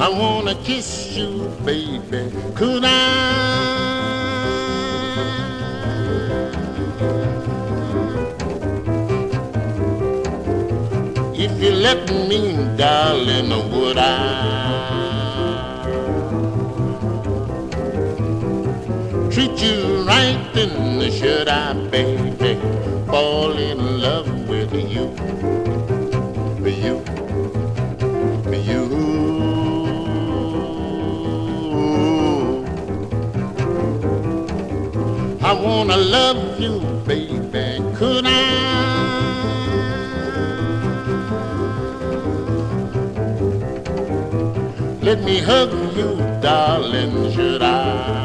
I wanna kiss you, baby. Could I? If you let me, darling, would I? Treat you right, then should I, baby, fall in love with you? You, you. I wanna love you, baby. Could I? Let me hug you, darling. Should I?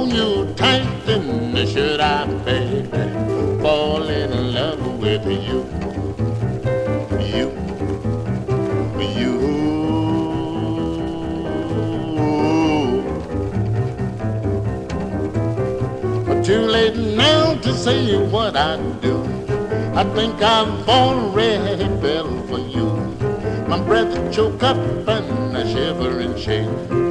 Hold you tight, then should I, baby, fall in love with you? You, you. Too late now to say what I do. I think I've already fell for you. My breath choke up and I shiver and shake.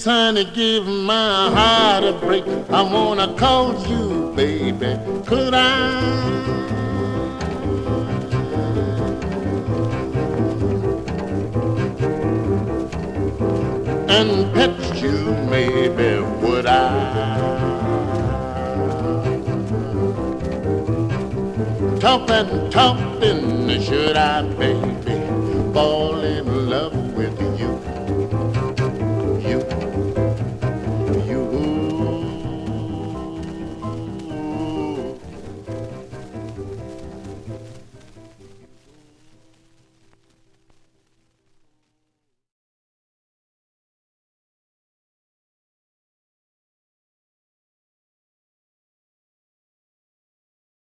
Please, honey, give my heart a break. I wanna call you, baby. Could I? and pet you, maybe would I? Talk and talk, then should I, baby?